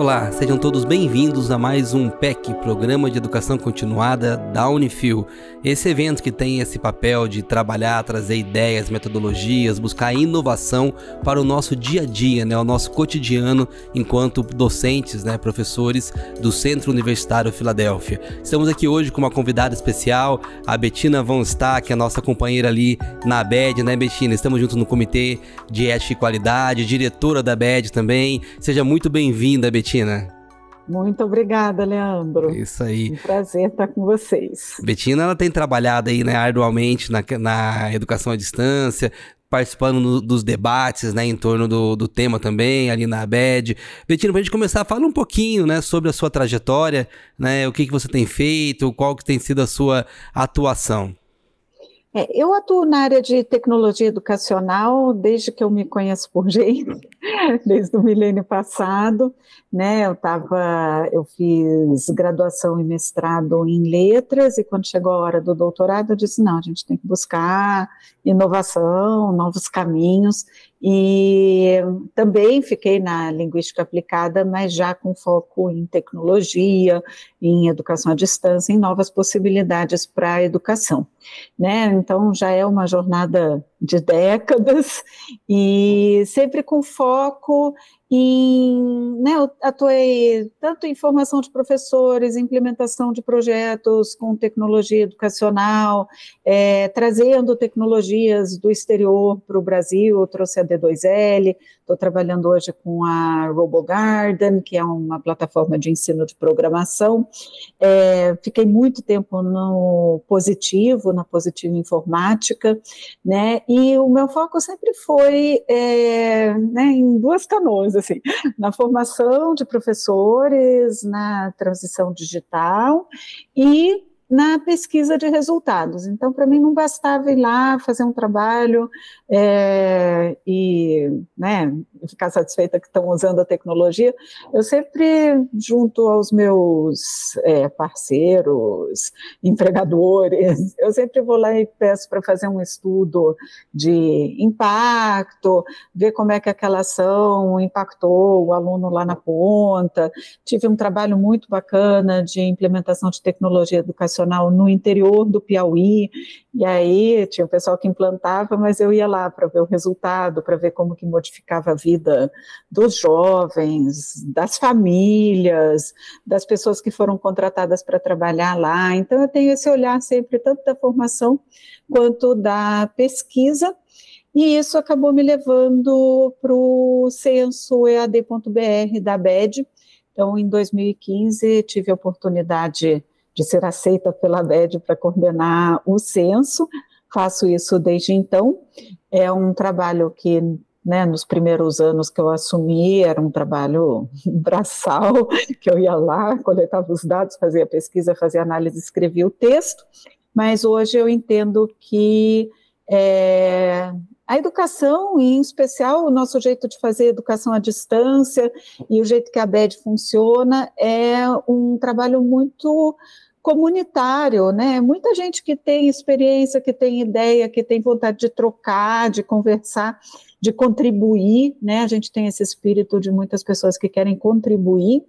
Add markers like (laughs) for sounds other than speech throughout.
Olá, sejam todos bem-vindos a mais um PEC, Programa de Educação Continuada da Unifil. Esse evento que tem esse papel de trabalhar, trazer ideias, metodologias, buscar inovação para o nosso dia a dia, né, o nosso cotidiano enquanto docentes, né, professores do Centro Universitário Filadélfia. Estamos aqui hoje com uma convidada especial, a Betina Von Stack, a nossa companheira ali na ABED, né, Betina? Estamos juntos no Comitê de Ética e Qualidade, diretora da ABED também. Seja muito bem-vinda, Betina. Betina. Muito obrigada, Leandro. Isso aí. Um prazer estar com vocês. Betina, ela tem trabalhado aí, né, arduamente na, na educação à distância, participando no, dos debates, né, em torno do, do tema também, ali na ABED. Betina, para a gente começar, fala um pouquinho, né, sobre a sua trajetória, né, o que, que você tem feito, qual que tem sido a sua atuação. É, eu atuo na área de tecnologia educacional desde que eu me conheço por (laughs) gente, desde o milênio passado, né? Eu tava, eu fiz graduação e mestrado em letras e quando chegou a hora do doutorado eu disse não, a gente tem que buscar inovação, novos caminhos e também fiquei na linguística aplicada, mas já com foco em tecnologia, em educação à distância, em novas possibilidades para a educação, né? Então já é uma jornada de décadas e sempre com foco em, né, eu atuei tanto em formação de professores, implementação de projetos com tecnologia educacional, é, trazendo tecnologias do exterior para o Brasil, trouxe a D2L, estou trabalhando hoje com a RoboGarden, que é uma plataforma de ensino de programação, é, fiquei muito tempo no positivo, na positiva informática, né, e o meu foco sempre foi é, né, em duas canoas, assim, na formação de professores, na transição digital e na pesquisa de resultados. Então, para mim, não bastava ir lá fazer um trabalho é, e né, ficar satisfeita que estão usando a tecnologia. Eu sempre, junto aos meus é, parceiros, empregadores, (laughs) eu sempre vou lá e peço para fazer um estudo de impacto, ver como é que aquela ação impactou o aluno lá na ponta. Tive um trabalho muito bacana de implementação de tecnologia educacional no interior do Piauí, e aí tinha o pessoal que implantava, mas eu ia lá para ver o resultado, para ver como que modificava a vida dos jovens, das famílias, das pessoas que foram contratadas para trabalhar lá. Então eu tenho esse olhar sempre tanto da formação quanto da pesquisa. E isso acabou me levando para o censo EAD.br da BED. Então, em 2015, tive a oportunidade de ser aceita pela BED para coordenar o censo. Faço isso desde então. É um trabalho que, né, nos primeiros anos que eu assumi, era um trabalho (laughs) braçal, que eu ia lá, coletava os dados, fazia pesquisa, fazia análise, escrevia o texto. Mas hoje eu entendo que é, a educação, em especial o nosso jeito de fazer educação à distância e o jeito que a BED funciona, é um trabalho muito comunitário, né? Muita gente que tem experiência, que tem ideia, que tem vontade de trocar, de conversar, de contribuir, né? A gente tem esse espírito de muitas pessoas que querem contribuir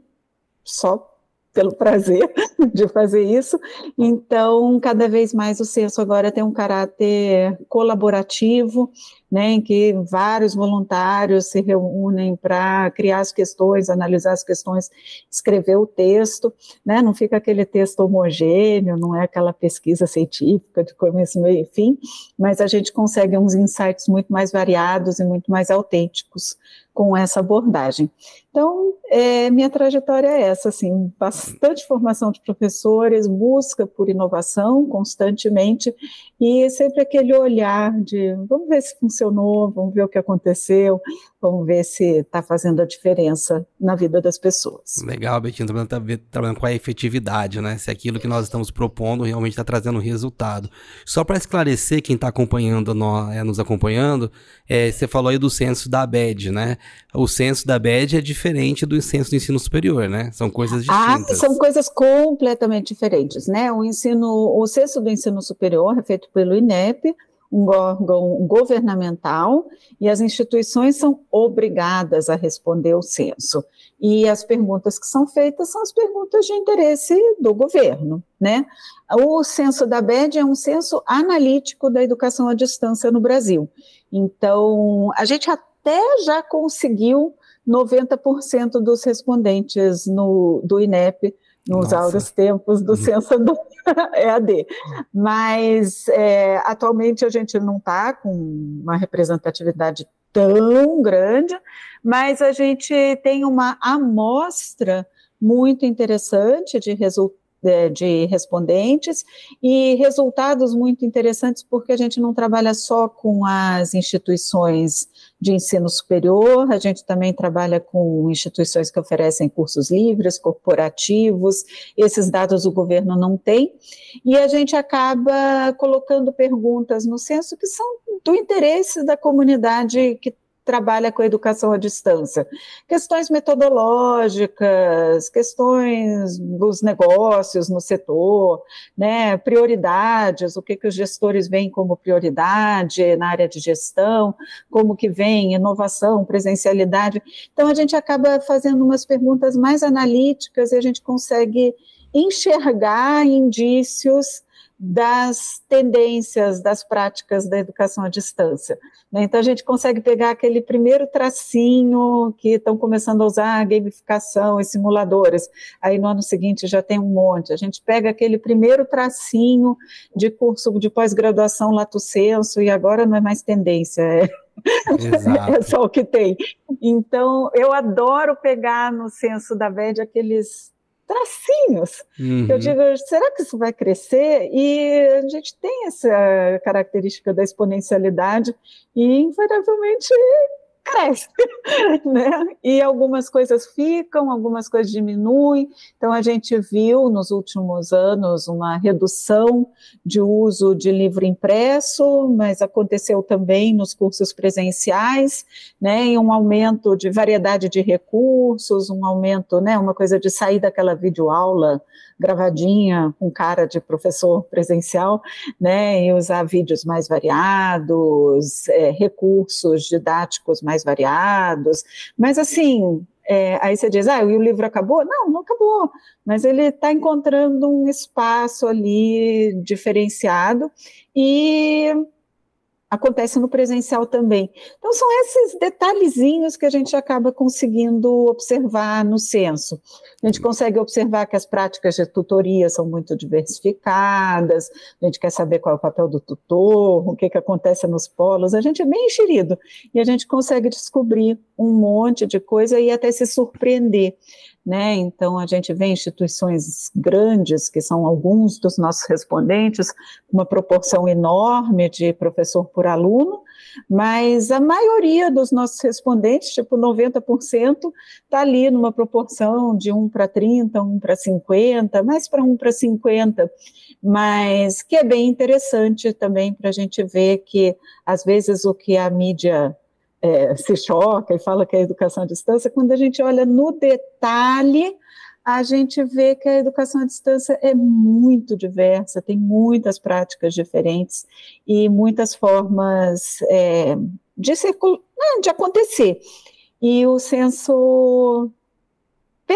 só pelo prazer (laughs) de fazer isso. Então, cada vez mais o censo agora tem um caráter colaborativo, né, em que vários voluntários se reúnem para criar as questões, analisar as questões, escrever o texto, né, não fica aquele texto homogêneo, não é aquela pesquisa científica de começo, meio e fim, mas a gente consegue uns insights muito mais variados e muito mais autênticos com essa abordagem. Então, é, minha trajetória é essa, assim, bastante formação de professores, busca por inovação constantemente e sempre aquele olhar de vamos ver se funcionou, vamos ver o que aconteceu, Vamos ver se está fazendo a diferença na vida das pessoas. Legal, Betinho, trabalhando, tá trabalhando com a efetividade, né? Se aquilo que nós estamos propondo realmente está trazendo resultado. Só para esclarecer quem está acompanhando, nós, é, nos acompanhando, é, você falou aí do censo da ABED, né? O censo da ABED é diferente do censo do ensino superior, né? São coisas ah, distintas. Ah, são coisas completamente diferentes, né? O ensino, o censo do ensino superior é feito pelo INEP, um órgão governamental e as instituições são obrigadas a responder o censo. E as perguntas que são feitas são as perguntas de interesse do governo, né? O censo da BED é um censo analítico da educação à distância no Brasil. Então, a gente até já conseguiu 90% dos respondentes no, do INEP nos áureos tempos do uhum. Censo do EAD. Mas é, atualmente a gente não está com uma representatividade tão grande, mas a gente tem uma amostra muito interessante de resultados de, de respondentes e resultados muito interessantes, porque a gente não trabalha só com as instituições de ensino superior, a gente também trabalha com instituições que oferecem cursos livres, corporativos, esses dados o governo não tem, e a gente acaba colocando perguntas no censo que são do interesse da comunidade que trabalha com educação à distância. Questões metodológicas, questões dos negócios no setor, né, prioridades, o que, que os gestores veem como prioridade na área de gestão, como que vem inovação, presencialidade. Então, a gente acaba fazendo umas perguntas mais analíticas e a gente consegue enxergar indícios das tendências das práticas da educação à distância. Né? Então, a gente consegue pegar aquele primeiro tracinho que estão começando a usar gamificação e simuladores, aí no ano seguinte já tem um monte. A gente pega aquele primeiro tracinho de curso de pós-graduação lato senso e agora não é mais tendência, é (laughs) é só o que tem. Então, eu adoro pegar no censo da VED aqueles tracinhos. Uhum. Eu digo, será que isso vai crescer? E a gente tem essa característica da exponencialidade e, invariavelmente, cresce, (laughs) né? E algumas coisas ficam, algumas coisas diminuem. Então a gente viu nos últimos anos uma redução de uso de livro impresso, mas aconteceu também nos cursos presenciais, né? E um aumento de variedade de recursos, um aumento, né? Uma coisa de sair daquela videoaula gravadinha com cara de professor presencial, né, e usar vídeos mais variados, é, recursos didáticos mais variados, mas assim, é, aí você diz, ah, e o livro acabou? Não, não acabou, mas ele está encontrando um espaço ali diferenciado e acontece no presencial também. Então, são esses detalhezinhos que a gente acaba conseguindo observar no censo. A gente consegue observar que as práticas de tutoria são muito diversificadas, a gente quer saber qual é o papel do tutor, o que, que acontece nos polos, a gente é bem enxerido, e a gente consegue descobrir um monte de coisa e até se surpreender né? Então a gente vê instituições grandes, que são alguns dos nossos respondentes, uma proporção enorme de professor por aluno, mas a maioria dos nossos respondentes, tipo 90%, está ali numa proporção de 1 para 30, 1 para 50, mais para 1 para 50, mas que é bem interessante também para a gente ver que, às vezes, o que a mídia é, se choca e fala que é educação à distância, quando a gente olha no detalhe, a gente vê que a educação à distância é muito diversa, tem muitas práticas diferentes e muitas formas é, de, né, de acontecer. E o censo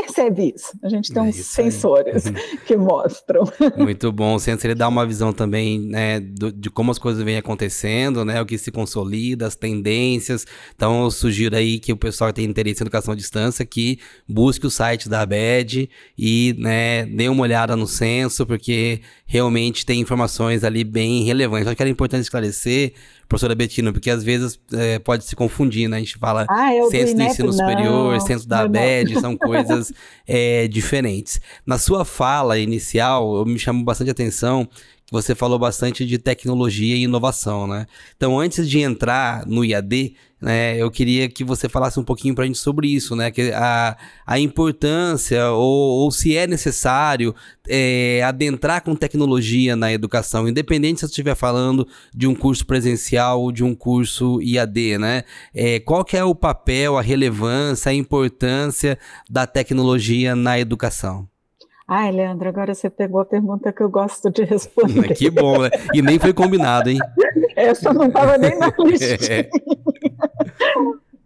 percebe isso. A gente tem é uns sensores (laughs) que mostram. Muito bom. O sensor ele dá uma visão também né, do, de como as coisas vêm acontecendo, né, o que se consolida, as tendências. Então, eu sugiro aí que o pessoal que tem interesse em educação à distância que busque o site da ABED e né, dê uma olhada no censo, porque realmente tem informações ali bem relevantes. Acho que era importante esclarecer professora Betina, porque às vezes é, pode se confundir, né? A gente fala ah, centro do, ensino superior, centro da ABED, são coisas é, diferentes. Na sua fala inicial, me chamou bastante atenção você falou bastante de tecnologia e inovação, né? Então, antes de entrar no IAD, né, eu queria que você falasse um pouquinho para a gente sobre isso, né? Que a, a importância ou, ou se é necessário é, adentrar com tecnologia na educação, independente se você estiver falando de um curso presencial ou de um curso IAD, né? É, qual que é o papel, a relevância, a importância da tecnologia na educação? Ai, Leandro, agora você pegou a pergunta que eu gosto de (laughs) responder. Que bom, né? E nem foi combinado, hein? (laughs) Essa não estava nem na (laughs) listinha.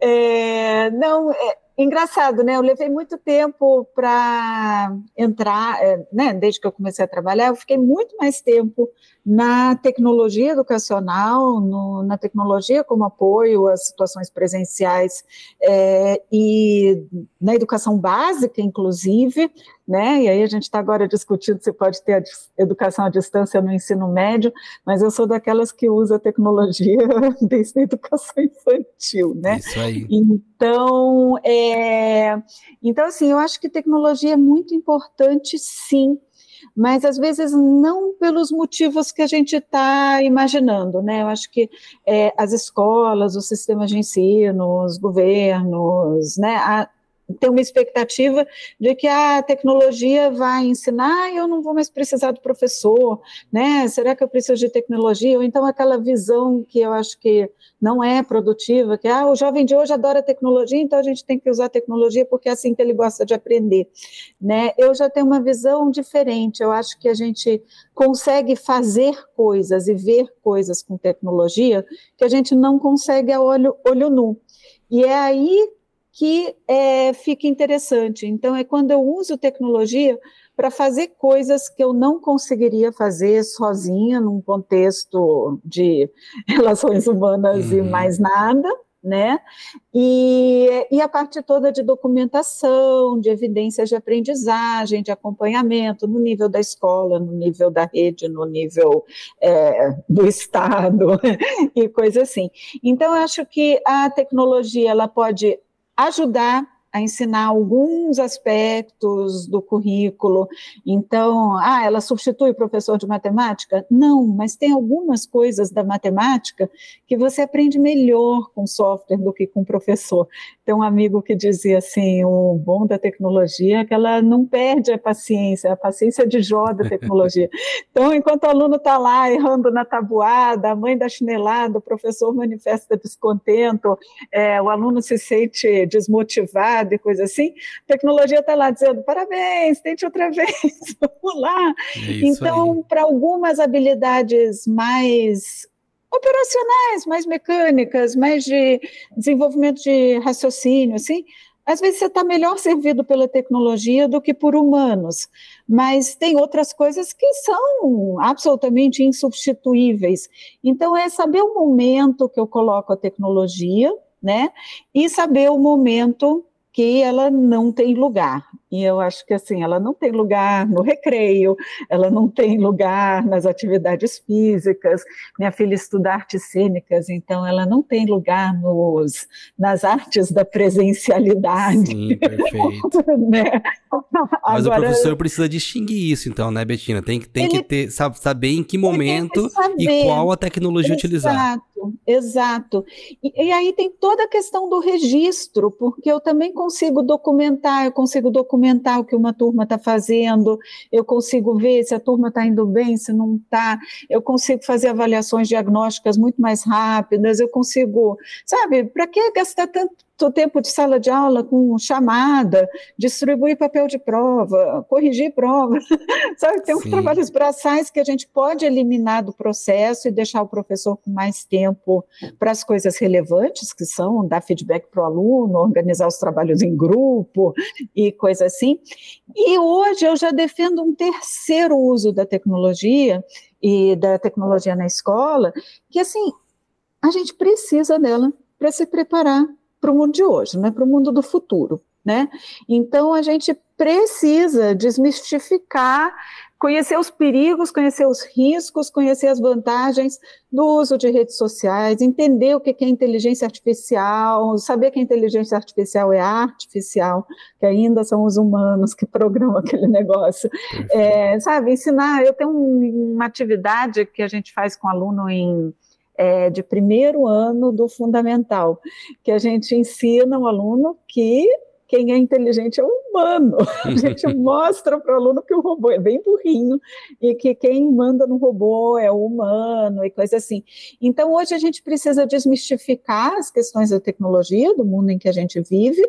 É. é, não, é, engraçado, né? Eu levei muito tempo para entrar, é, né? Desde que eu comecei a trabalhar, eu fiquei muito mais tempo na tecnologia educacional, no, na tecnologia como apoio às situações presenciais é, e na educação básica, inclusive, né? E aí a gente está agora discutindo se pode ter educação à distância no ensino médio, mas eu sou daquelas que usa a tecnologia (laughs) desde a educação infantil, né? Isso aí. Então, é, então assim, eu acho que tecnologia é muito importante, sim mas às vezes não pelos motivos que a gente está imaginando, né? Eu acho que é, as escolas, os sistemas de ensino, os governos, né? A, tem uma expectativa de que a tecnologia vai ensinar e eu não vou mais precisar do professor, né? Será que eu preciso de tecnologia? Ou então aquela visão que eu acho que não é produtiva, que ah, o jovem de hoje adora tecnologia, então a gente tem que usar tecnologia porque é assim que ele gosta de aprender, né? Eu já tenho uma visão diferente. Eu acho que a gente consegue fazer coisas e ver coisas com tecnologia que a gente não consegue a olho, olho nu. E é aí que é, fica interessante. Então, é quando eu uso tecnologia para fazer coisas que eu não conseguiria fazer sozinha, num contexto de (laughs) relações humanas uhum. e mais nada, né? E, e, a parte toda de documentação, de evidências de aprendizagem, de acompanhamento no nível da escola, no nível da rede, no nível é, do Estado (laughs) e coisa assim. Então, eu acho que a tecnologia ela pode ajudar a ensinar alguns aspectos do currículo. Então, ah, ela substitui o professor de matemática? Não, mas tem algumas coisas da matemática que você aprende melhor com software do que com professor. Tem um amigo que dizia assim: o bom da tecnologia é que ela não perde a paciência, a paciência de Jó da tecnologia. (laughs) Então, enquanto o aluno está lá errando na tabuada, a mãe dá chinelada, o professor manifesta descontento, é, o aluno se sente desmotivado e coisa assim, a tecnologia está lá dizendo parabéns, tente outra (laughs) vez, vamos lá. É então, para algumas habilidades mais operacionais, mais mecânicas, mais de desenvolvimento de raciocínio, assim, às vezes você está melhor servido pela tecnologia do que por humanos, mas tem outras coisas que são absolutamente insubstituíveis. Então, é saber o momento que eu coloco a tecnologia, né? E saber o momento que ela não tem lugar. E eu acho que assim, ela não tem lugar no recreio, ela não tem lugar nas atividades físicas. Minha filha estuda artes cênicas, então ela não tem lugar nos, nas artes da presencialidade. Sim, perfeito. (laughs) né? Mas Agora, o professor precisa distinguir isso, então, né, Betina? Tem, tem que ter, saber em que momento e qual a tecnologia Exato. utilizar. Exato. E, e, aí tem toda a questão do registro, porque eu também consigo documentar, eu consigo documentar o que uma turma está fazendo, eu consigo ver se a turma está indo bem, se não está, eu consigo fazer avaliações diagnósticas muito mais rápidas, eu consigo, sabe, para que gastar tanto tempo de sala de aula com chamada, distribuir papel de prova, corrigir prova, (laughs) sabe? Tem uns Sim. trabalhos braçais que a gente pode eliminar do processo e deixar o professor com mais tempo para as coisas relevantes, que são dar feedback para o aluno, organizar os trabalhos em grupo e coisa assim. E hoje eu já defendo um terceiro uso da tecnologia e da tecnologia na escola, que assim, a gente precisa dela para se preparar para o mundo de hoje, não é para o mundo do futuro. Né? Então a gente precisa desmistificar, conhecer os perigos, conhecer os riscos, conhecer as vantagens do uso de redes sociais, entender o que é inteligência artificial, saber que a inteligência artificial é artificial, que ainda são os humanos que programam (laughs) aquele negócio. É, sabe, ensinar. Eu tenho uma atividade que a gente faz com aluno em é, de primeiro ano do fundamental, que a gente ensina o aluno que quem é inteligente é o humano. (laughs) A gente mostra para o aluno que o robô é bem burrinho e que quem manda no robô é o humano e coisa assim. Então, hoje a gente precisa desmistificar as questões da tecnologia, do mundo em que a gente vive,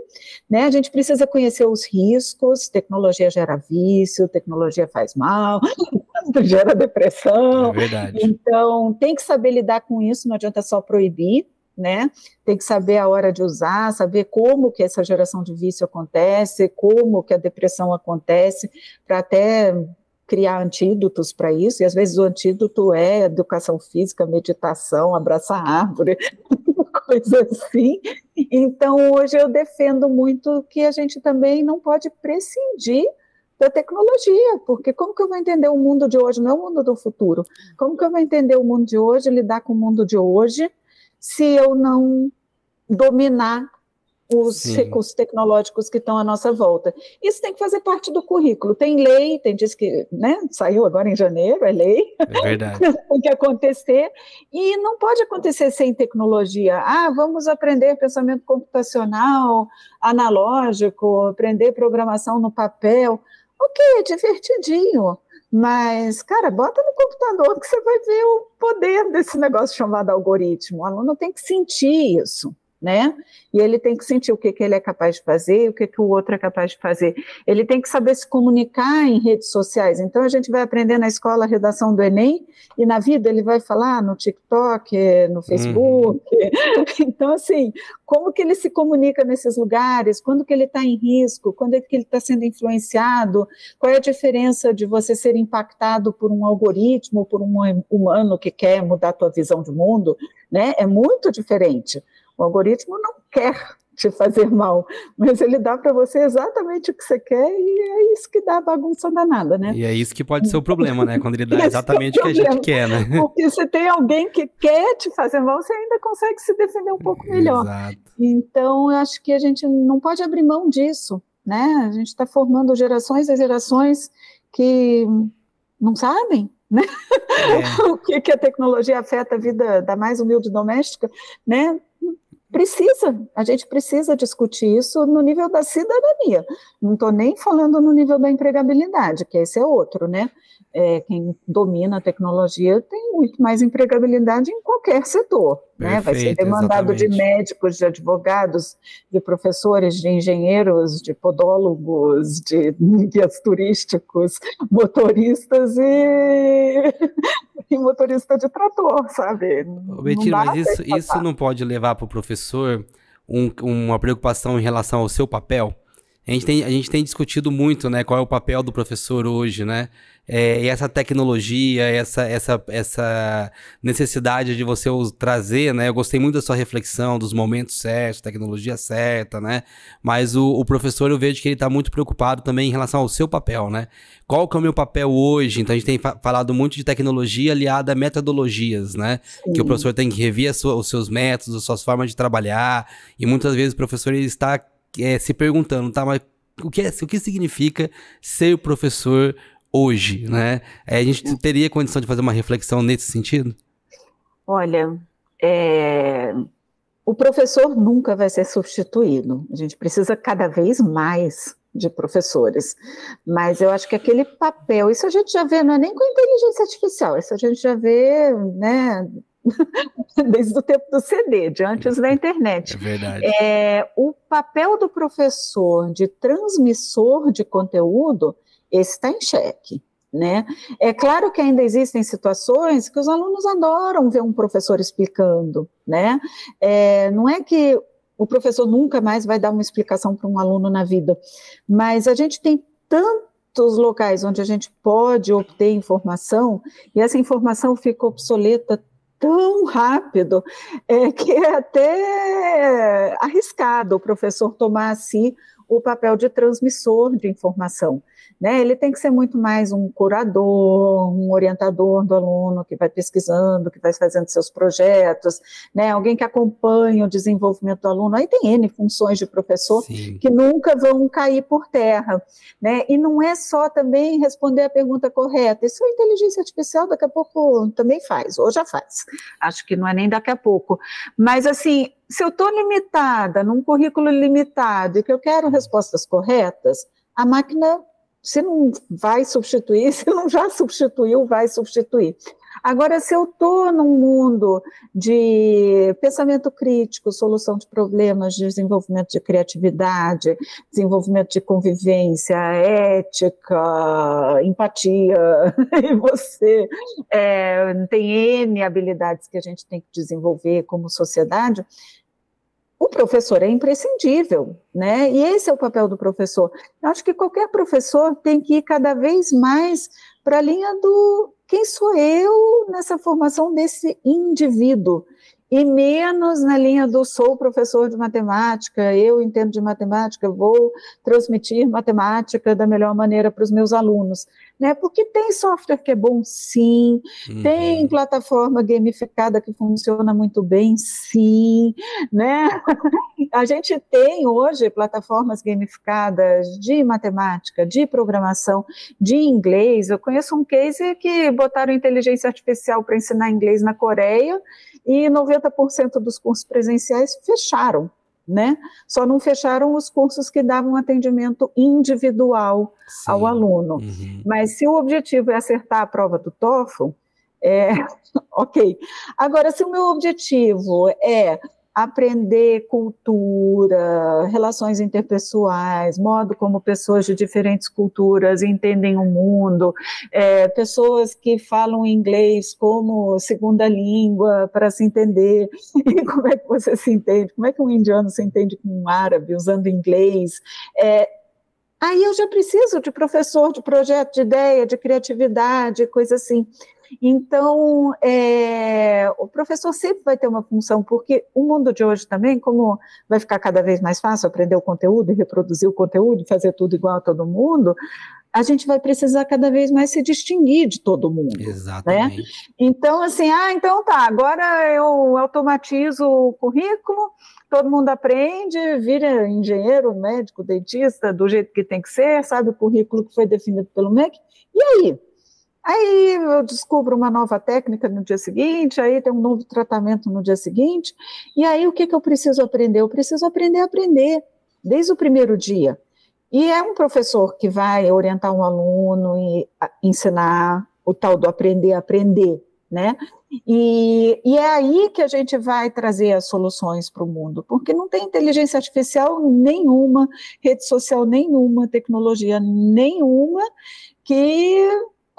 né? A gente precisa conhecer os riscos, tecnologia gera vício, tecnologia faz mal, (laughs) gera depressão. É verdade. Então, tem que saber lidar com isso, não adianta só proibir, né? Tem que saber a hora de usar, saber como que essa geração de vício acontece, como que a depressão acontece, para até criar antídotos para isso, e às vezes o antídoto é educação física, meditação, abraçar árvore, (laughs) coisa assim. Então, hoje eu defendo muito que a gente também não pode prescindir da tecnologia, porque como que eu vou entender o mundo de hoje, não é o mundo do futuro? Como que eu vou entender o mundo de hoje, lidar com o mundo de hoje, se eu não dominar os Sim. recursos tecnológicos que estão à nossa volta. Isso tem que fazer parte do currículo. Tem lei, tem diz que, né, saiu agora em janeiro, é lei. É verdade. (laughs) tem que acontecer e não pode acontecer sem tecnologia. Ah, vamos aprender pensamento computacional, analógico, aprender programação no papel. Ok, é divertidinho. Mas, cara, bota no computador (laughs) que você vai ver o poder desse negócio chamado algoritmo. O aluno tem que sentir isso né? E ele tem que sentir o que, que ele é capaz de fazer, o que, que o outro é capaz de fazer. Ele tem que saber se comunicar em redes sociais. Então, a gente vai aprender na escola a redação do Enem, e na vida ele vai falar no TikTok, no Facebook. Uhum. (laughs) Então, assim, como que ele se comunica nesses lugares? Quando que ele está em risco? Quando é que ele está sendo influenciado? Qual é a diferença de você ser impactado por um algoritmo, por um humano que quer mudar a tua visão de mundo? Né? É muito diferente. O algoritmo não quer te fazer mal, mas ele dá para você exatamente o que você quer e é isso que dá a bagunça danada, né? E é isso que pode ser o problema, né? Quando ele dá (laughs) exatamente é o, o que a gente quer, né? Porque se tem alguém que quer te fazer mal, você ainda consegue se defender um pouco melhor. Exato. Então, eu acho que a gente não pode abrir mão disso, né? A gente está formando gerações e gerações que não sabem, né? É. (laughs) o que, que a tecnologia afeta a vida da mais humilde doméstica, né? Precisa, a gente precisa discutir isso no nível da cidadania. Não estou nem falando no nível da empregabilidade, que esse é outro, né? É, quem domina a tecnologia tem muito mais empregabilidade em qualquer setor, Perfeito, né? Vai ser demandado exatamente. de médicos, de advogados, de professores, de engenheiros, de podólogos, de guias turísticos, motoristas e (laughs) e motorista de trator, sabe? Betinho, mas isso, isso não pode levar para o professor um, uma preocupação em relação ao seu papel? A gente, tem, a gente tem discutido muito, né, qual é o papel do professor hoje, né? É, e essa tecnologia, essa, essa, essa necessidade de você trazer, né? Eu gostei muito da sua reflexão, dos momentos certos, tecnologia certa, né? Mas o, o professor, eu vejo que ele está muito preocupado também em relação ao seu papel, né? Qual que é o meu papel hoje? Então, a gente tem fa falado muito de tecnologia aliada a metodologias, né? Sim. Que o professor tem que rever sua, os seus métodos, as suas formas de trabalhar. E muitas vezes o professor ele está é, se perguntando, tá, mas o que, é, o que significa ser professor hoje, né? É, a gente teria condição de fazer uma reflexão nesse sentido? Olha, é, o professor nunca vai ser substituído. A gente precisa cada vez mais de professores. Mas eu acho que aquele papel, isso a gente já vê, não é nem com inteligência artificial, isso a gente já vê, né, (laughs) (laughs) desde o tempo do CD, de antes da internet. É verdade. É, o papel do professor de transmissor de conteúdo, está em xeque. Né? É claro que ainda existem situações que os alunos adoram ver um professor explicando, né? É, não é que o professor nunca mais vai dar uma explicação para um aluno na vida, mas a gente tem tantos locais onde a gente pode obter informação e essa informação fica obsoleta tão rápido é, que é até arriscado o professor tomar a si o papel de transmissor de informação. Né? Ele tem que ser muito mais um curador, um orientador do aluno que vai pesquisando, que vai fazendo seus projetos, né? alguém que acompanha o desenvolvimento do aluno. Aí tem N funções de professor Sim. que nunca vão cair por terra. Né? E não é só também responder a pergunta correta. Isso a inteligência artificial daqui a pouco também faz, ou já faz. Acho que não é nem daqui a pouco. Mas, assim, se eu estou limitada, num currículo limitado, e que eu quero respostas corretas, a máquina, se não vai substituir, (laughs) se não já substituiu, vai substituir. Agora, se eu estou num mundo de pensamento crítico, solução de problemas, desenvolvimento de criatividade, desenvolvimento de convivência, ética, empatia, (laughs) e você é, tem N habilidades que a gente tem que desenvolver como sociedade, o professor é imprescindível, né? E esse é o papel do professor. Eu acho que qualquer professor tem que ir cada vez mais para a linha do quem sou eu nessa formação desse indivíduo e menos na linha do sou professor de matemática, eu entendo de matemática, vou transmitir matemática da melhor maneira para os meus alunos, né? Porque tem software que é bom, sim, uhum. tem plataforma gamificada que funciona muito bem, sim, né? (laughs) A gente tem hoje plataformas gamificadas de matemática, de programação, de inglês. Eu conheço um case que botaram inteligência artificial para ensinar inglês na Coreia e 90% dos cursos presenciais fecharam, né? Só não fecharam os cursos que davam atendimento individual Sim. ao aluno. Uhum. Mas se o objetivo é acertar a prova do TOEFL, é (laughs) ok. Agora, se o meu objetivo é aprender cultura, relações interpessoais, modo como pessoas de diferentes culturas entendem o mundo, é, pessoas que falam inglês como segunda língua para se entender. (laughs) E como é que você se entende? Como é que um indiano se entende com um árabe usando inglês? É, aí eu já preciso de professor de projeto, de ideia, de criatividade, coisa assim. Então, é, o professor sempre vai ter uma função, porque o mundo de hoje também, como vai ficar cada vez mais fácil aprender o conteúdo e reproduzir o conteúdo e fazer tudo igual a todo mundo, a gente vai precisar cada vez mais se distinguir de todo mundo. Né? Exatamente. Né? Então, assim, ah, então tá, agora eu automatizo o currículo, todo mundo aprende, vira engenheiro, médico, dentista, do jeito que tem que ser, sabe o currículo que foi definido pelo MEC, e aí? Aí eu descubro uma nova técnica no dia seguinte, aí tem um novo tratamento no dia seguinte, e aí o que, que eu preciso aprender? Eu preciso aprender a aprender, desde o primeiro dia. E é um professor que vai orientar um aluno e ensinar o tal do aprender a aprender, né? E, e, é aí que a gente vai trazer as soluções para o mundo, porque não tem inteligência artificial nenhuma, rede social nenhuma, tecnologia nenhuma que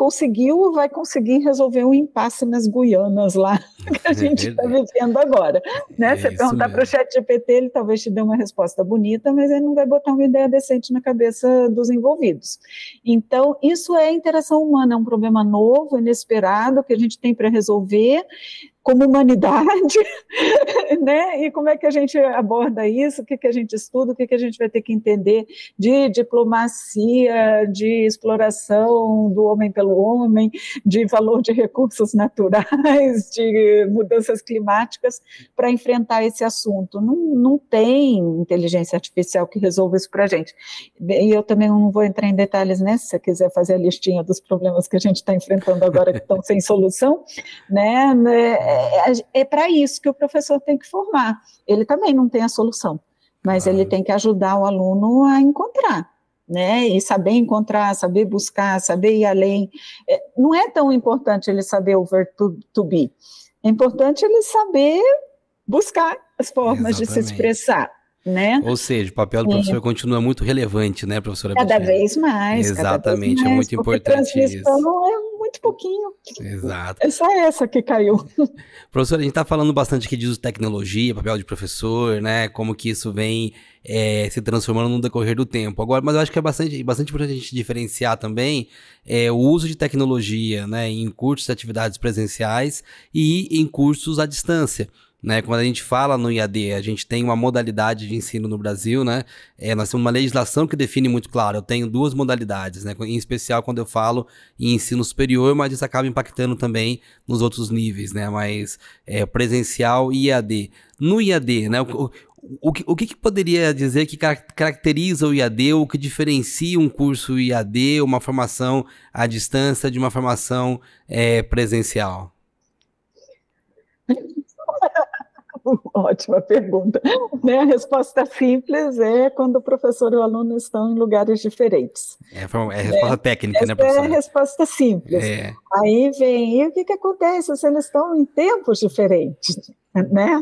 conseguiu, vai conseguir resolver um impasse nas Guianas lá, (laughs) que a é gente está vivendo agora. Né? É Você perguntar para o chat GPT, ele talvez te dê uma resposta bonita, mas ele não vai botar uma ideia decente na cabeça dos envolvidos. Então, isso é interação humana, é um problema novo, inesperado, que a gente tem para resolver, como humanidade, (laughs) né? E como é que a gente aborda isso? O que, que a gente estuda? O que, que a gente vai ter que entender de diplomacia, de exploração do homem pelo homem, de valor de recursos naturais, (laughs) de mudanças climáticas para enfrentar esse assunto? Não, não tem inteligência artificial que resolva isso para a gente. E eu também não vou entrar em detalhes, né? Se você quiser fazer a listinha dos problemas que a gente está enfrentando agora que estão sem solução, né? É, é, é para isso que o professor tem que formar. Ele também não tem a solução, mas ele tem que ajudar o aluno a encontrar. Né, e saber encontrar, saber buscar, saber ir além. É, não é tão importante ele saber o verbo to, to be, é importante ele saber buscar as formas Exatamente. de se expressar. Né? Ou seja, o papel do professor é. continua muito relevante, né, professora? Cada vez mais. Exatamente, vez mais, é muito importante isso. Muito pouquinho. Exato. É só essa que caiu. (laughs) Professor, a gente está falando bastante aqui de uso de tecnologia, papel de professor, né? Como que isso vem é, se transformando no decorrer do tempo. Agora, mas eu acho que é bastante, bastante importante a gente diferenciar também é, o uso de tecnologia, né? Em cursos de atividades presenciais e em cursos à distância. Né, quando a gente fala no IAD, a gente tem uma modalidade de ensino no Brasil, né? É, nós temos uma legislação que define muito claro. Eu tenho duas modalidades, né? Em especial quando eu falo em ensino superior, mas isso acaba impactando também nos outros níveis, né? Mas é, presencial e IAD. No IAD, né? O, o, o, que, que poderia dizer que caracteriza o IAD, ou que diferencia um curso IAD, uma formação à distância, de uma formação é, presencial? (laughs) Ótima pergunta. Né, a resposta simples é quando o professor e o aluno estão em lugares diferentes. É, é a resposta é, técnica, né, professor? É a resposta simples. É. Aí vem, e o que, que acontece se eles estão em tempos diferentes? (laughs) Né?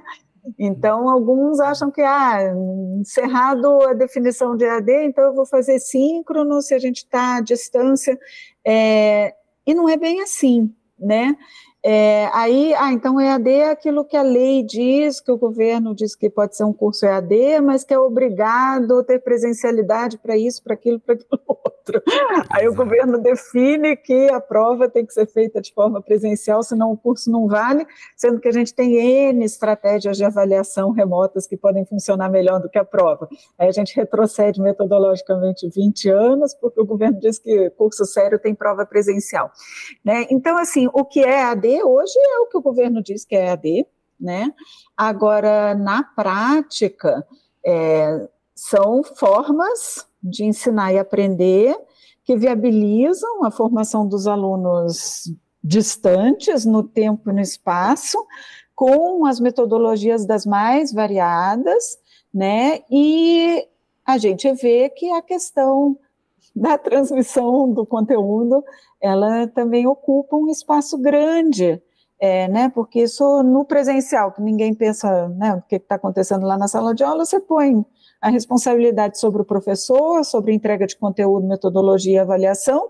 Então, alguns acham que, ah, encerrado a definição de EAD, então eu vou fazer síncrono se a gente está à distância. É, e não é bem assim, né? É, aí, ah, então EAD é aquilo que a lei diz, que o governo diz que pode ser um curso EAD, mas que é obrigado a ter presencialidade para isso, para aquilo, para aquilo (laughs) outro. Aí o governo define que a prova tem que ser feita de forma presencial, senão o curso não vale, sendo que a gente tem N estratégias de avaliação remotas que podem funcionar melhor do que a prova. Aí a gente retrocede metodologicamente 20 anos, porque o governo diz que curso sério tem prova presencial. Né? Então, assim, o que é EAD hoje é o que o governo diz que é AD, né? Agora, na prática, é, são formas de ensinar e aprender que viabilizam a formação dos alunos distantes no tempo e no espaço, com as metodologias das mais variadas, né? E a gente vê que a questão da transmissão do conteúdo, ela também ocupa um espaço grande, é, né? Porque isso no presencial, que ninguém pensa, né? O que está acontecendo lá na sala de aula, você põe a responsabilidade sobre o professor, sobre entrega de conteúdo, metodologia e avaliação,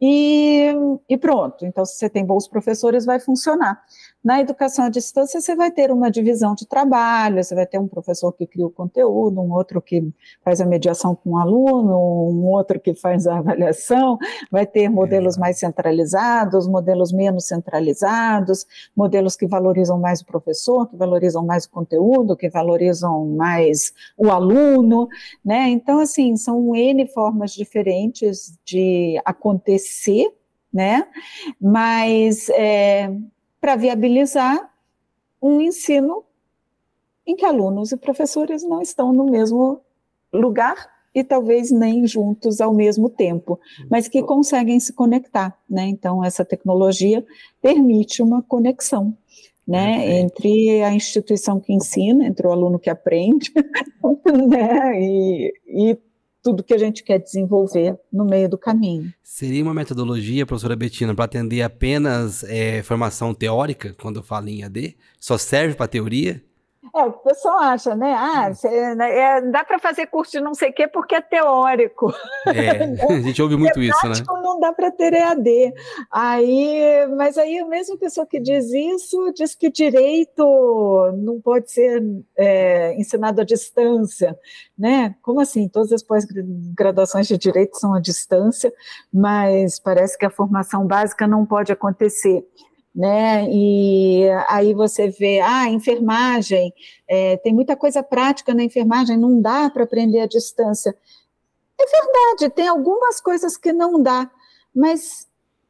e, e pronto. Então, se você tem bons professores, vai funcionar. Na educação à distância, você vai ter uma divisão de trabalho, você vai ter um professor que cria o conteúdo, um outro que faz a mediação com o aluno, um outro que faz a avaliação, vai ter modelos mais centralizados, modelos menos centralizados, modelos que valorizam mais o professor, que valorizam mais o conteúdo, que valorizam mais o aluno, né? Então, assim, são N formas diferentes de acontecer, né? Mas é, para viabilizar um ensino em que alunos e professores não estão no mesmo lugar e talvez nem juntos ao mesmo tempo, mas que conseguem se conectar, né? Então essa tecnologia permite uma conexão, né, entre a instituição que ensina, entre o aluno que aprende, (laughs) né, e, e tudo que a gente quer desenvolver no meio do caminho. Seria uma metodologia, professora Betina, para atender apenas é, formação teórica, quando eu falo em AD? Só serve para teoria? É, o pessoal acha, né? Ah, hum. cê, né, é, dá para fazer curso de não sei o quê porque é teórico. É, (laughs) a gente ouve muito é isso, né? Não dá para ter EAD. Aí, mas aí a mesma pessoa que diz isso diz que direito não pode ser é, ensinado à distância, né? Como assim? Todas as pós-graduações de direito são à distância, mas parece que a formação básica não pode acontecer né? E aí você vê, ah, enfermagem, é, tem muita coisa prática na enfermagem, não dá para aprender à distância. É verdade, tem algumas coisas que não dá, mas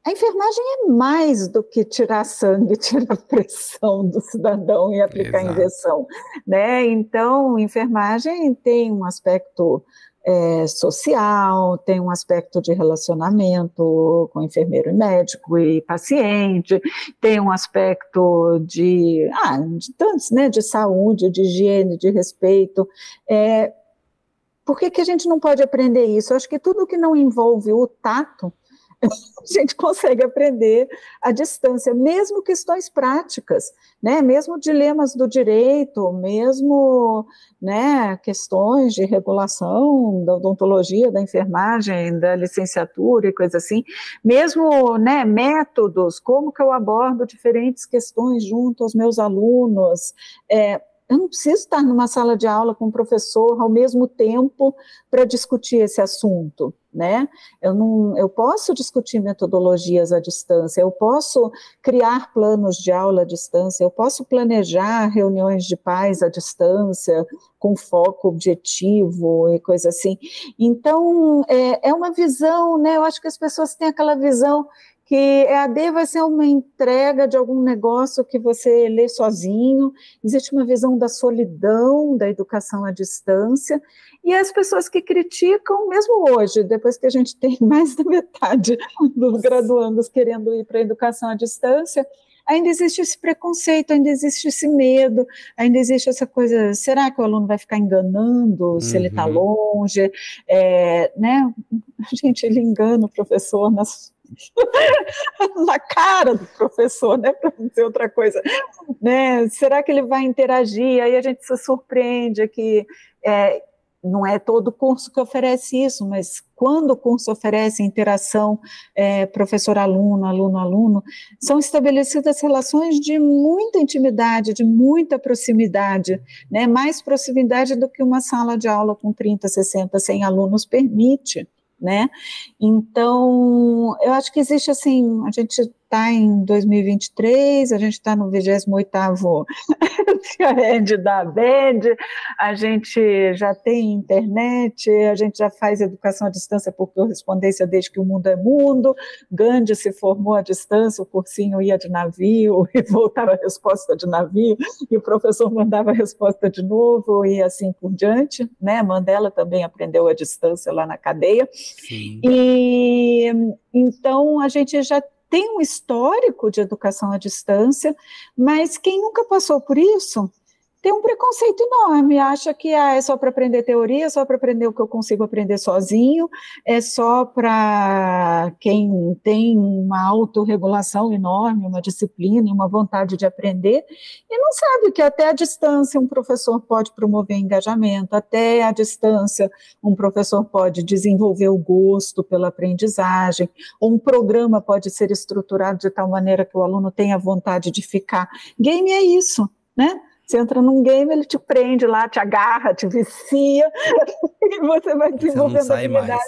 a enfermagem é mais do que tirar sangue, (laughs) tirar pressão do cidadão e aplicar Exato. injeção, né? Então, enfermagem tem um aspecto é, social, tem um aspecto de relacionamento com enfermeiro e médico e paciente, tem um aspecto de, ah, de tantos, né, de saúde, de higiene, de respeito. É, por que, que a gente não pode aprender isso? Acho que tudo que não envolve o tato (laughs) a gente consegue aprender à distância, mesmo questões práticas, né? Mesmo dilemas do direito, mesmo né, questões de regulação da odontologia, da enfermagem, da licenciatura e coisa assim, mesmo né, métodos, como que eu abordo diferentes questões junto aos meus alunos. É, eu não preciso estar numa sala de aula com o professor ao mesmo tempo para discutir esse assunto né? Eu não, eu posso discutir metodologias à distância, eu posso criar planos de aula à distância, eu posso planejar reuniões de pais à distância com foco objetivo e coisa assim. Então é, é uma visão, né? Eu acho que as pessoas têm aquela visão que EAD vai ser uma entrega de algum negócio que você lê sozinho, existe uma visão da solidão da educação à distância, e as pessoas que criticam, mesmo hoje, depois que a gente (laughs) tem mais da metade dos graduandos querendo ir para a educação à distância, ainda existe esse preconceito, ainda existe esse medo, ainda existe essa coisa, será que o aluno vai ficar enganando se ele está uhum. longe? É, né? (laughs) Gente, ele engana o professor nas, (laughs) na cara do professor, né, para não dizer outra coisa, né? Será que ele vai interagir? Aí a gente se surpreende que é, não é todo curso que oferece isso, mas quando o curso oferece interação é, professor-aluno, aluno-aluno, são estabelecidas relações de muita intimidade, de muita proximidade, né? mais proximidade do que uma sala de aula com 30, 60, 100 alunos permite. Né? Então, eu acho que existe assim, a gente está em 2023, a gente está no 28º End da BED, a gente já tem internet, a gente já faz educação à distância por correspondência desde que o mundo é mundo, Gandhi se formou à distância, o cursinho ia de navio (laughs) e voltava a resposta de navio, e o professor mandava a resposta de novo e assim por diante, né? Mandela também aprendeu à distância lá na cadeia. Sim. E então a gente já tem um histórico de educação à distância, mas quem nunca passou por isso tem um preconceito enorme, acha que ah, é só para aprender teoria, é só para aprender o que eu consigo aprender sozinho, é só para quem tem uma autorregulação enorme, uma disciplina e uma vontade de aprender, e não sabe que até a distância um professor pode promover engajamento, até a distância um professor pode desenvolver o gosto pela aprendizagem, ou um programa pode ser estruturado de tal maneira que o aluno tenha vontade de ficar. Game é isso, né? Você entra num game, ele te prende lá, te agarra, te vicia, (laughs) e você vai desenvolvendo habilidade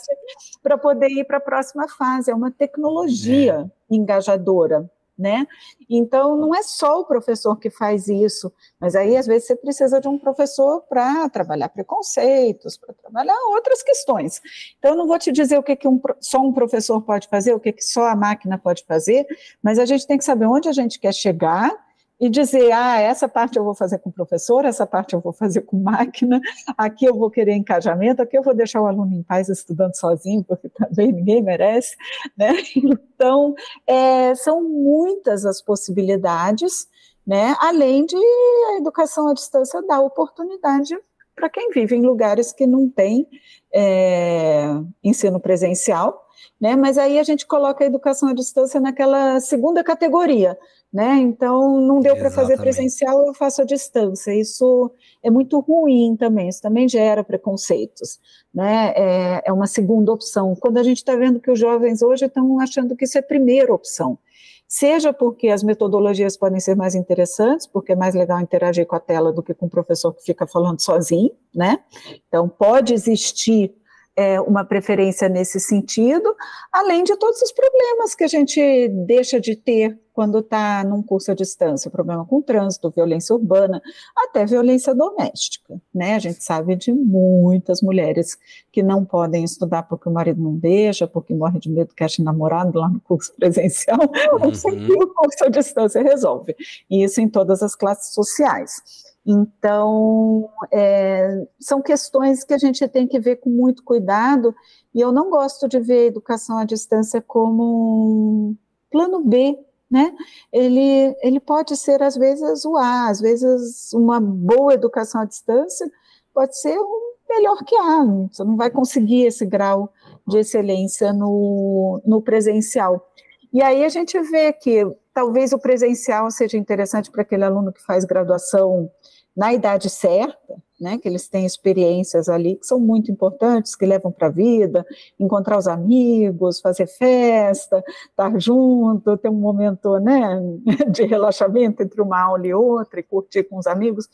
para poder ir para a próxima fase. É uma tecnologia é. engajadora. Né? Então, não é só o professor que faz isso, mas aí às vezes você precisa de um professor para trabalhar preconceitos, para trabalhar outras questões. Então, eu não vou te dizer o que, que um, só um professor pode fazer, o que, que só a máquina pode fazer, mas a gente tem que saber onde a gente quer chegar e dizer, ah, essa parte eu vou fazer com o professor, essa parte eu vou fazer com máquina, aqui eu vou querer encajamento, aqui eu vou deixar o aluno em paz estudando sozinho, porque também ninguém merece, né? (laughs) Então, é, são muitas as possibilidades, né? Além de a educação à distância dar oportunidade para quem vive em lugares que não tem é, ensino presencial, né? Mas aí a gente coloca a educação à distância naquela segunda categoria, né? Então não deu para fazer presencial, eu faço à distância. Isso é muito ruim também, isso também gera preconceitos, né? É, é uma segunda opção. Quando a gente está vendo que os jovens hoje estão achando que isso é primeira opção. Seja porque as metodologias podem ser mais interessantes, porque é mais legal interagir com a tela do que com o professor que fica falando sozinho, né? Então, pode existir é, uma preferência nesse sentido, além de todos os problemas que a gente deixa de ter quando está num curso à distância, problema com trânsito, violência urbana, até violência doméstica, né? A gente sabe de muitas mulheres que não podem estudar porque o marido não deixa, porque morre de medo que ache namorado lá no curso presencial, (laughs) uhum. o curso à distância resolve. E isso em todas as classes sociais. Então, é, são questões que a gente tem que ver com muito cuidado, e eu não gosto de ver a educação à distância como um plano B, né? Ele, ele pode ser, às vezes, o A, às vezes, uma boa educação à distância pode ser o melhor que há, você não vai conseguir esse grau de excelência no, no presencial. E aí a gente vê que talvez o presencial seja interessante para aquele aluno que faz graduação na idade certa, né, que eles têm experiências ali que são muito importantes, que levam para a vida, encontrar os amigos, fazer festa, estar junto, ter um momento né, (laughs) de relaxamento entre uma aula e outra, e curtir com os amigos.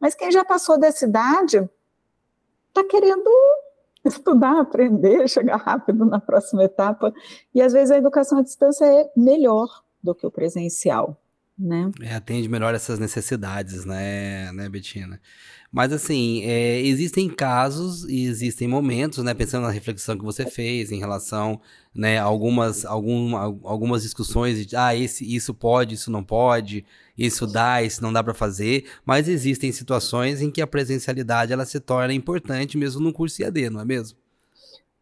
Mas quem já passou dessa idade está querendo (laughs) estudar, aprender, chegar rápido na próxima etapa, e às vezes a educação à distância é melhor do que o presencial né? É, atende melhor essas necessidades, né, né, Betina? Mas assim, é, existem casos e existem momentos, né, pensando na reflexão que você fez em relação, né, algumas, algum, algumas discussões de, ah, esse, isso pode, isso não pode, isso dá, isso não dá para fazer, mas existem situações em que a presencialidade ela se torna importante mesmo no curso IAD, não é mesmo?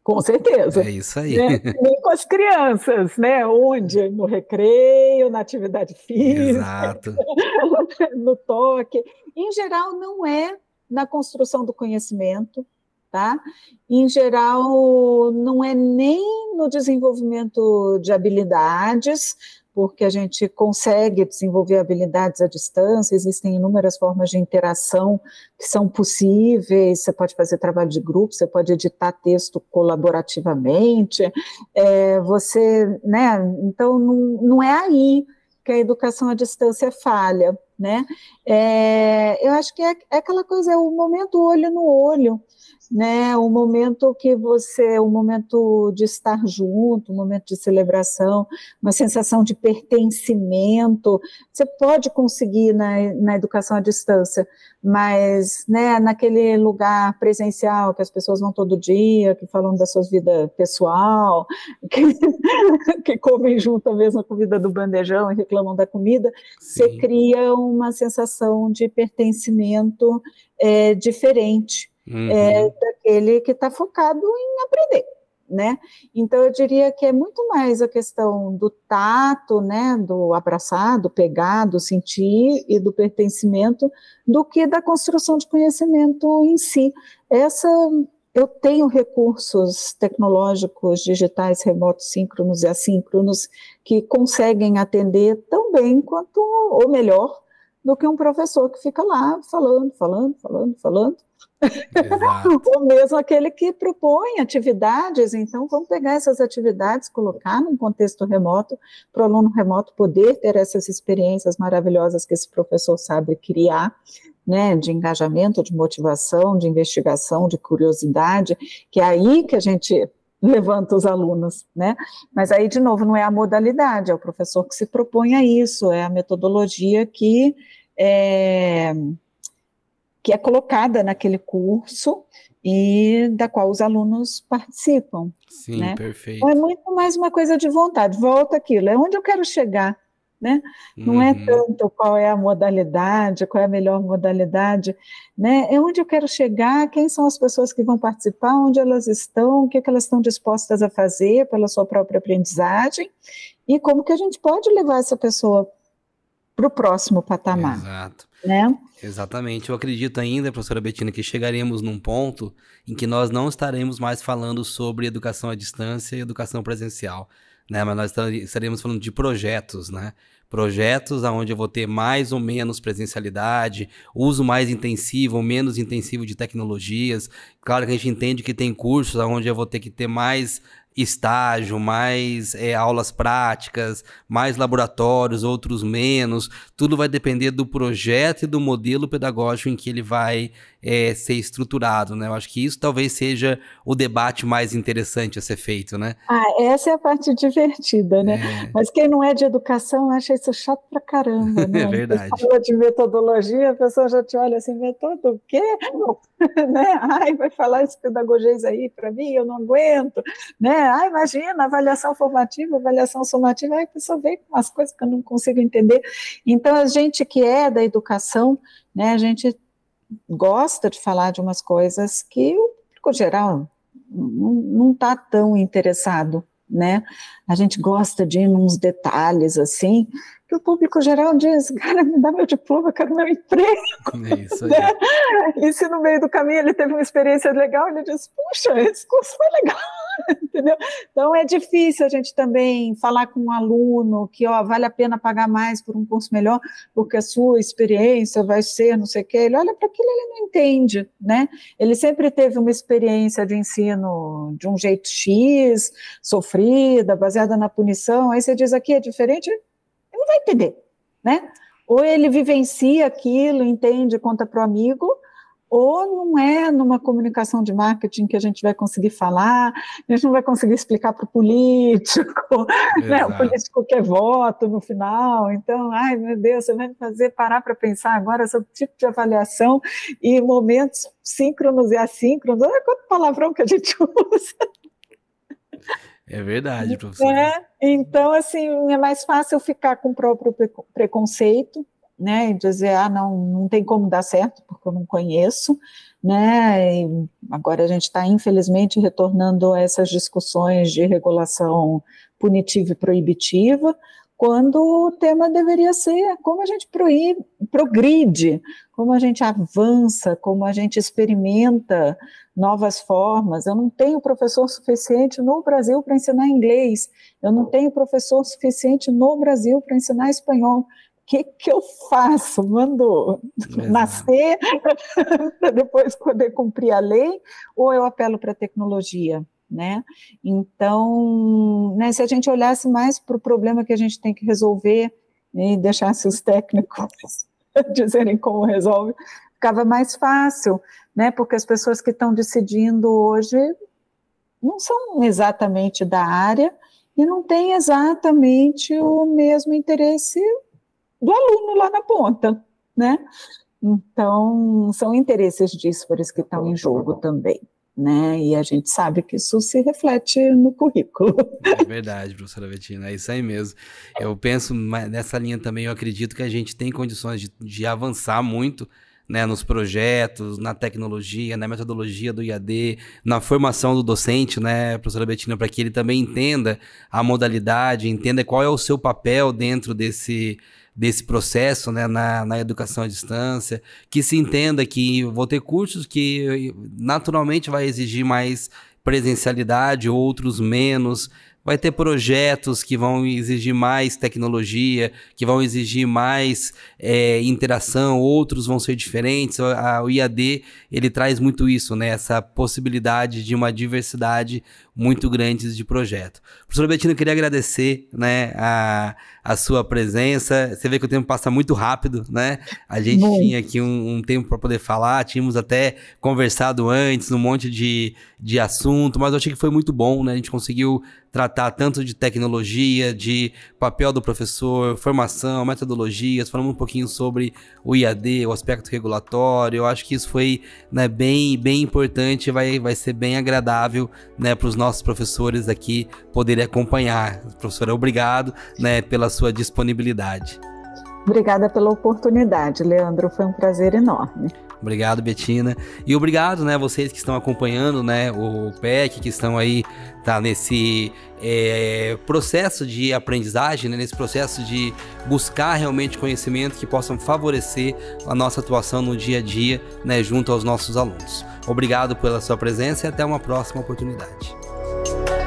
Com certeza. É isso aí. Né? (laughs) Nem com as crianças, né? Onde? No recreio, na atividade física, Exato. (laughs) no toque. Em geral, não é na construção do conhecimento, tá? Em geral, não é nem no desenvolvimento de habilidades, porque a gente consegue desenvolver habilidades à distância, existem inúmeras formas de interação que são possíveis, você pode fazer trabalho de grupo, você pode editar texto colaborativamente, é, você, né, então não, não é aí que a educação à distância falha, né, é, eu acho que é, é aquela coisa, é o momento olho no olho, né? O momento que você, o momento de estar junto, o momento de celebração, uma sensação de pertencimento. Você pode conseguir na, na educação à distância, mas, né, naquele lugar presencial que as pessoas vão todo dia, que falam da sua vida pessoal, (laughs) que, que comem junto a mesma comida do bandejão e reclamam da comida, Sim. você cria uma sensação de pertencimento é, diferente uhum. é, daquele que está focado em aprender. Né? Então eu diria que é muito mais a questão do tato, né, do abraçar, do pegar, do sentir e do pertencimento, do que da construção de conhecimento em si. Essa eu tenho recursos tecnológicos digitais remotos, síncronos e assíncronos que conseguem atender tão bem quanto ou melhor do que um professor que fica lá falando, falando, falando, falando Ou (laughs) mesmo aquele que propõe atividades, então vamos pegar essas atividades, colocar num contexto remoto, para o aluno remoto poder ter essas experiências maravilhosas que esse professor sabe criar, né, de engajamento, de motivação, de investigação, de curiosidade, que é aí que a gente (laughs) levanta os alunos, né? Mas aí, de novo, não é a modalidade, é o professor que se propõe a isso, é a metodologia que é, que é colocada naquele curso e da qual os alunos participam. Sim, né? perfeito. Então é muito mais uma coisa de vontade, volta aquilo, é onde eu quero chegar, né? Não é uhum. é tanto qual é a modalidade, qual é a melhor modalidade, né? É onde eu quero chegar, quem são as pessoas que vão participar, onde elas estão, o que, é que elas estão dispostas a fazer pela sua própria aprendizagem e como que a gente pode levar essa pessoa para o próximo patamar. Exato. Né? Exatamente. Eu acredito ainda, professora Betina, que chegaremos num ponto em que nós não estaremos mais falando sobre educação à distância e educação presencial, né? Mas nós estaremos falando de projetos, né? Projetos onde eu vou ter mais ou menos presencialidade, uso mais intensivo ou menos intensivo de tecnologias. Claro que a gente entende que tem cursos onde eu vou ter que ter mais estágio, mais é, aulas práticas, mais laboratórios, outros menos. Tudo vai depender do projeto e do modelo pedagógico em que ele vai é, ser estruturado, né? Eu acho que isso talvez seja o debate mais interessante a ser feito, né? Ah, essa é a parte divertida, né? É... Mas quem não é de educação acha isso chato pra caramba, (laughs) né? É verdade. Você fala de metodologia, a pessoa já te olha assim, metodo o quê? (laughs) né? Ai, vai falar esse pedagogês aí para mim, eu não aguento, né? Ah, imagina, avaliação formativa, avaliação somativa, aí a pessoa vem com umas coisas que eu não consigo entender. Então, a gente que é da educação, né, a gente gosta de falar de umas coisas que o público geral não está tão interessado, né? A gente gosta de ir nos detalhes assim, que o público geral diz, cara, me dá meu diploma, eu quero meu emprego. É isso aí. (laughs) Né? E se no meio do caminho ele teve uma experiência legal, ele diz, puxa, esse curso foi legal, (laughs) entendeu? Então é difícil a gente também falar com um aluno que, ó, vale a pena pagar mais por um curso melhor, porque a sua experiência vai ser não sei o quê. Ele olha para aquilo ele não entende, né? Ele sempre teve uma experiência de ensino de um jeito X, sofrida, baseada na punição, aí você diz aqui é diferente, não vai entender, né? Ou ele vivencia aquilo, entende, conta para o amigo, ou não é numa comunicação de marketing que a gente vai conseguir falar, a gente não vai conseguir explicar para o político, (laughs) né? o político quer voto no final, então, ai meu Deus, você vai me fazer parar para pensar agora sobre o tipo de avaliação e momentos síncronos e assíncronos, olha quanto palavrão que a gente (laughs) usa. É verdade, professor. É, então, assim, é mais fácil ficar com o próprio preconceito, né, e dizer, ah, não, não tem como dar certo, porque eu não conheço, né? E agora a gente está, infelizmente, retornando a essas discussões de regulação punitiva e proibitiva, quando o tema deveria ser como a gente progride, como a gente avança, como a gente experimenta novas formas. Eu não tenho professor suficiente no Brasil para ensinar inglês, eu não tenho professor suficiente no Brasil para ensinar espanhol. O que, que eu faço? Mando nascer para (laughs) depois poder cumprir a lei ou eu apelo para a tecnologia? né? Então, né, se a gente olhasse mais para o problema que a gente tem que resolver e deixasse os técnicos (laughs) dizerem como resolve, ficava mais fácil, né? Porque as pessoas que estão decidindo hoje não são exatamente da área e não têm exatamente o mesmo interesse do aluno lá na ponta, né? Então, são interesses díspares que estão em jogo também né? E a gente sabe que isso se reflete no currículo. É verdade, professora Betina, é isso aí mesmo. Eu penso nessa linha também, eu acredito que a gente tem condições de, de avançar muito né, nos projetos, na tecnologia, na metodologia do IAD, na formação do docente, né, professora Betina, para que ele também entenda a modalidade, entenda qual é o seu papel dentro desse desse processo né, na, na educação à distância, que se entenda que vou ter cursos que naturalmente vai exigir mais presencialidade, outros menos, vai ter projetos que vão exigir mais tecnologia, que vão exigir mais é, interação, outros vão ser diferentes. O IAD ele traz muito isso, né? Essa possibilidade de uma diversidade muito grande de projeto. Professor Bettino, eu queria agradecer, né, a, a sua presença. Você vê que o tempo passa muito rápido, né? A gente tinha aqui um, um tempo para poder falar, tínhamos até conversado antes, um monte de, de assunto, mas eu achei que foi muito bom, né? A gente conseguiu tratar tanto de tecnologia, de papel do professor, formação, metodologias, falamos um pouquinho sobre o IAD, o aspecto regulatório. Eu acho que isso foi né, bem, bem importante, vai, vai ser bem agradável né, para os nossos professores aqui poderem acompanhar. Professora, obrigado né, pela sua disponibilidade. Obrigada pela oportunidade, Leandro. Foi um prazer enorme. Obrigado, Betina. E obrigado, né, vocês que estão acompanhando, né, o PEC, que estão aí, tá nesse é, processo de aprendizagem, né, nesse processo de buscar realmente conhecimento que possam favorecer a nossa atuação no dia a dia, né, junto aos nossos alunos. Obrigado pela sua presença e até uma próxima oportunidade. you.